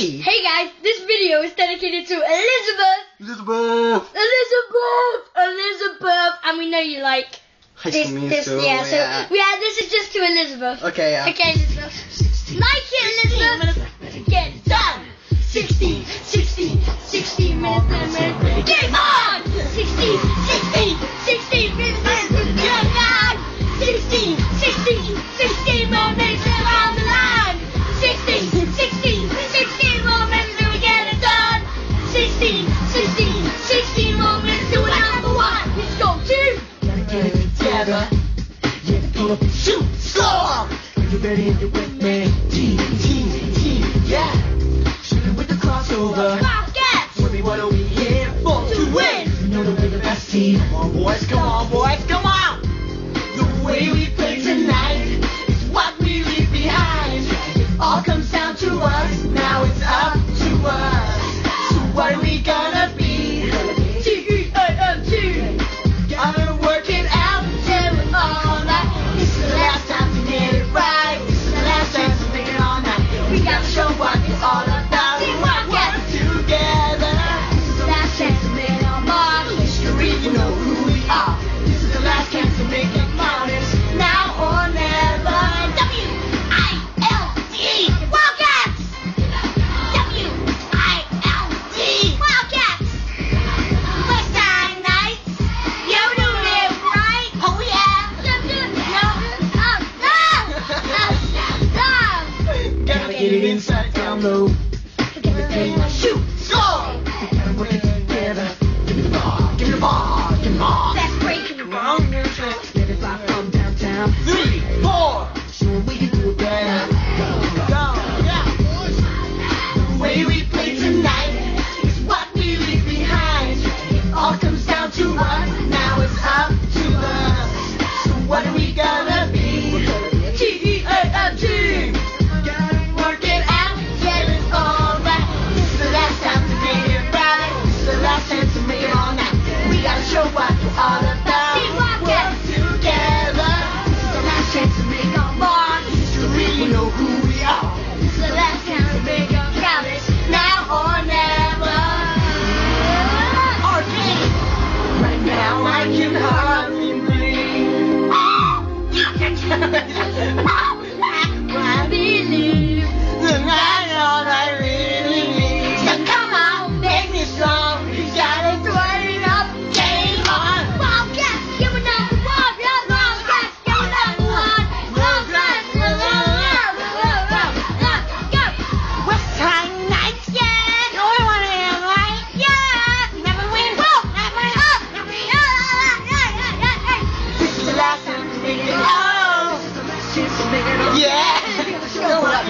Hey! Guys, this video is dedicated to Elizabeth! Elizabeth! Elizabeth! Elizabeth! And we know you like this, this, yeah, so, yeah, this is just to Elizabeth. Okay, yeah. Okay, Elizabeth. like it, Elizabeth! Get done! gonna be you're ready, and you're with me. T T T yeah. Shooting with the crossover. Rockets. Tell me what are we here for? To win. You know that we're the best team. Come on boys, come on boys, come on. The way we inside down low.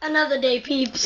Another day, peeps.